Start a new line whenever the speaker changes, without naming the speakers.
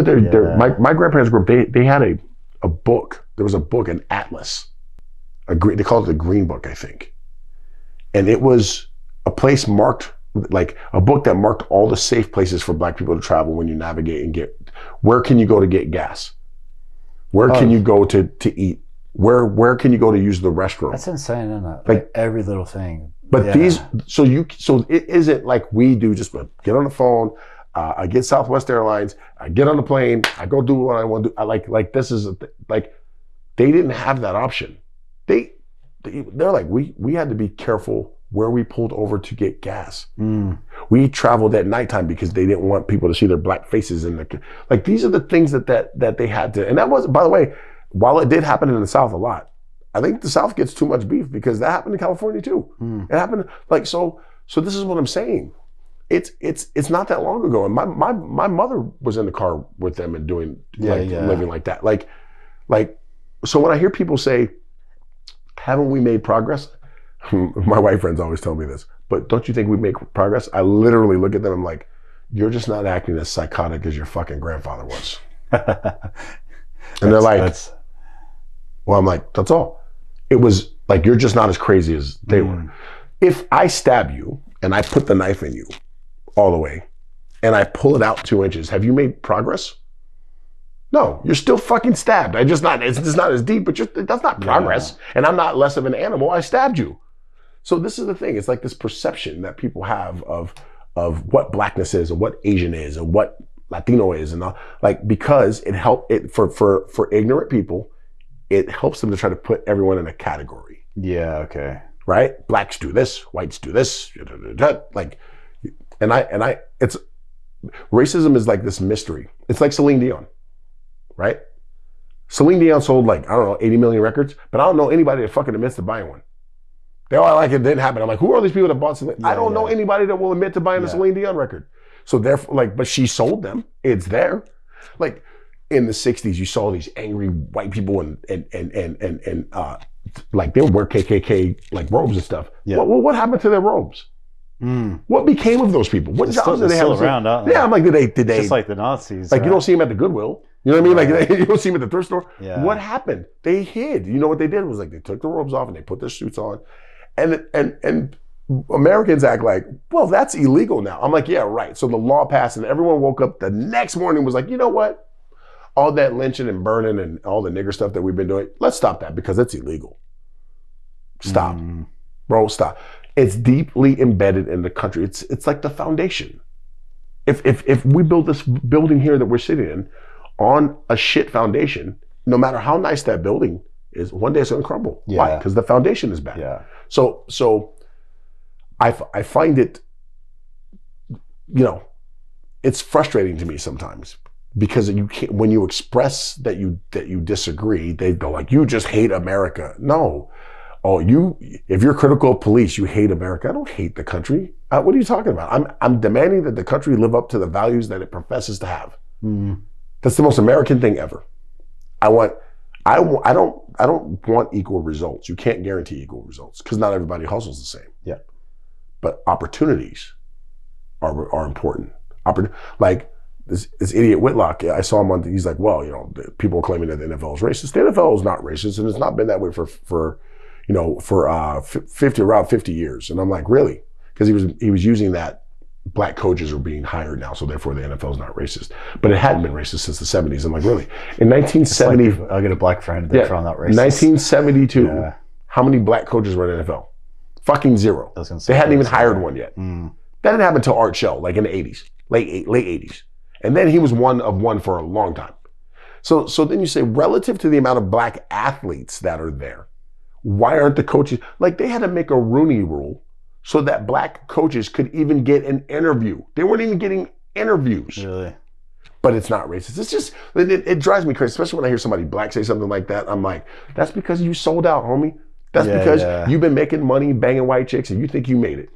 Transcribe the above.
But they're, they're, my, my grandparents up, they, they had a, a book. There was a book, an atlas. A green, they called it the Green Book, I think. And it was a place marked, like a book that marked all the safe places for black people to travel when you navigate and get, where can you go to get gas? Where
Oh.
can you go to, to eat? Where, where can you go to use the restroom?
That's insane, isn't it? Like,
Like-
every little thing.
But
Yeah.
these, so you, so it isn't like we do. Just get on the phone. Uh, I get Southwest Airlines. I get on the plane. I go do what I want to do. I like, like this is a th- like they didn't have that option. They, they, they're like we, we had to be careful where we pulled over to get gas.
Mm.
We traveled at nighttime because they didn't want people to see their black faces in the like. These are the things that that that they had to. And that was, by the way, while it did happen in the South a lot, I think the South gets too much beef because that happened in California too.
Mm.
It happened like so. So this is what I'm saying. It's it's it's not that long ago, and my my my mother was in the car with them and doing
Yeah,
like
yeah.
living like that. Like like so when I hear people say, "Haven't we made progress?" My white friends always tell me this, but don't you think we make progress? I literally look at them. I'm like, "You're just not acting as psychotic as your fucking grandfather was." And they're like,
That's-
Well, I'm like, that's all. It was like you're just not as crazy as they were.
Mm.
If I stab you and I put the knife in you all the way and I pull it out two inches, have you made progress? No, you're still fucking stabbed. I just not, it's just not as deep, but you're, that's not progress. And I'm not less of an animal. I stabbed you. So this is the thing. It's like this perception that people have of, of what blackness is and what Asian is and what Latino is and all, like, because it help it for, for, for ignorant people, it helps them to try to put everyone in a category
yeah. Okay.
right? Blacks do this, whites do this, like, and I and I, it's racism is like this mystery. It's like Celine Dion, right? Celine Dion sold like I don't know 80 million records, but I don't know anybody that fucking admits to buying one. They all like it didn't happen. I'm like, who are these people that bought Celine? I don't know anybody that will admit to buying a
Yeah.
Celine Dion record. So therefore, like, but she sold them. It's there. Like in the 60s, you saw these angry white people and and and and and, and uh like they would wear KKK like robes and stuff.
Yeah.
What, what happened to their robes?
Mm.
What became of those people? What
They're
jobs
still,
did
they're still
have?
around, aren't they?
Yeah, I'm like, did they? Did they?
Just like the Nazis.
like you don't see them at the Goodwill. You know what I mean? Like you don't see them at the thrift store.
Yeah.
What happened? They hid. You know what they did was like they took the robes off and they put their suits on, and and and Americans act like, well, that's illegal now. I'm like, yeah, right. So the law passed, and everyone woke up the next morning and was like, you know what? All that lynching and burning and all the nigger stuff that we've been doing, let's stop that because it's illegal. Stop,
Mm.
Bro. Stop. It's deeply embedded in the country. It's it's like the foundation. If if if we build this building here that we're sitting in on a shit foundation, no matter how nice that building is, one day it's going to crumble. Why?
Yeah.
Because the foundation is bad.
Yeah.
So so I, f- I find it you know it's frustrating to me sometimes because you can't when you express that you that you disagree they go like you just hate America. No. Oh, you if you're critical of police, you hate America. I don't hate the country. Uh, what are you talking about? I'm I'm demanding that the country live up to the values that it professes to have.
Mm.
That's the most American thing ever. I want, I, I don't, I don't want equal results. You can't guarantee equal results because not everybody hustles the same.
Yeah.
But opportunities are are important. Oppor- like this, this idiot Whitlock, I saw him on. He's like, well, you know, the people are claiming that the NFL is racist. The NFL is not racist, and it's not been that way for for, you know, for uh, fifty around fifty years. And I'm like, really? Because he was he was using that black coaches are being hired now, so therefore the NFL is not racist. But it hadn't been racist since the 70s. I'm like, really? In
It's like
1970,
if I get a black friend. They're
Yeah.
trying not racist.
1972,
Yeah.
how many black coaches were in the NFL? Fucking zero.
I was gonna say
They hadn't even
that's-
hired one yet.
Mm.
That didn't happen until Art Shell, like in the 80s, late late 80s. And then he was one of one for a long time. So, so then you say, relative to the amount of black athletes that are there, why aren't the coaches like they had to make a Rooney rule so that black coaches could even get an interview? They weren't even getting interviews.
Really?
but it's not racist. It's just it, it drives me crazy, especially when I hear somebody black say something like that. I'm like, that's because you sold out, homie. That's
Yeah,
because
yeah.
you've been making money banging white chicks and you think you made it.